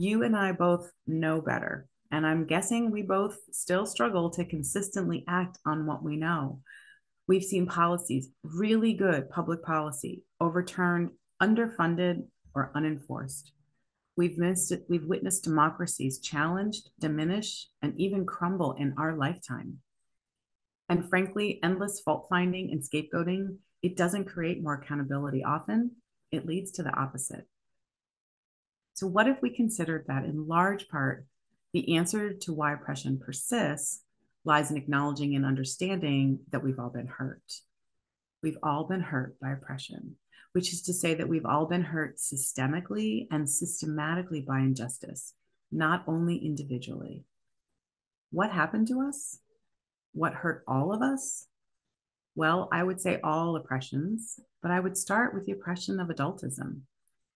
You and I both know better. And I'm guessing we both still struggle to consistently act on what we know. We've seen policies, really good public policy, overturned, underfunded, or unenforced. We've, missed, we've witnessed democracies challenged, diminish, and even crumble in our lifetime. And frankly, endless fault finding and scapegoating, it doesn't create more accountability. Often it leads to the opposite. So, what if we considered that in large part, the answer to why oppression persists lies in acknowledging and understanding that we've all been hurt? We've all been hurt by oppression, which is to say that we've all been hurt systemically and systematically by injustice, not only individually. What happened to us? What hurt all of us? Well, I would say all oppressions, but I would start with the oppression of adultism